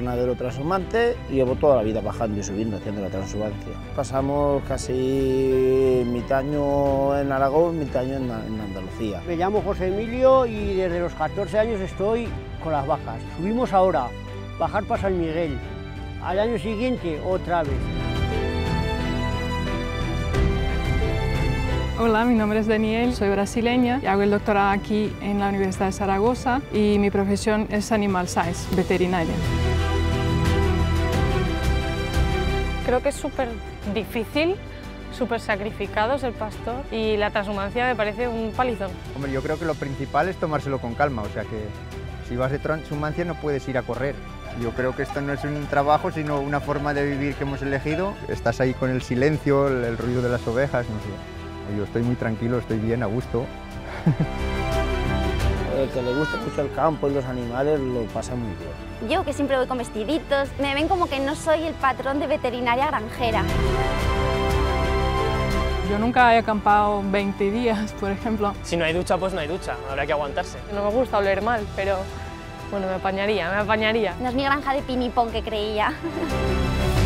ganadero transhumante y llevo toda la vida bajando y subiendo, haciendo la transhumancia. Pasamos casi mitad año en Aragón, mitad año en, en Andalucía. Me llamo José Emilio y desde los 14 años estoy con las vacas. Subimos ahora, bajar para San Miguel. Al año siguiente, otra vez. Hola, mi nombre es Daniel, soy brasileña y hago el doctorado aquí en la Universidad de Zaragoza y mi profesión es Animal Science, veterinaria. Creo que es súper difícil, súper sacrificado ser pastor y la transhumancia me parece un palizón. Hombre, yo creo que lo principal es tomárselo con calma, o sea que si vas de transhumancia no puedes ir a correr. Yo creo que esto no es un trabajo, sino una forma de vivir que hemos elegido. Estás ahí con el silencio, el, el ruido de las ovejas, no sé. Yo estoy muy tranquilo, estoy bien, a gusto. El que le gusta mucho el campo y los animales lo pasa muy bien. Yo, que siempre voy con vestiditos, me ven como que no soy el patrón de veterinaria granjera. Yo nunca he acampado 20 días, por ejemplo. Si no hay ducha, pues no hay ducha, habrá que aguantarse. No me gusta oler mal, pero bueno, me apañaría, me apañaría. No es mi granja de pinipón que creía.